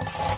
Okay.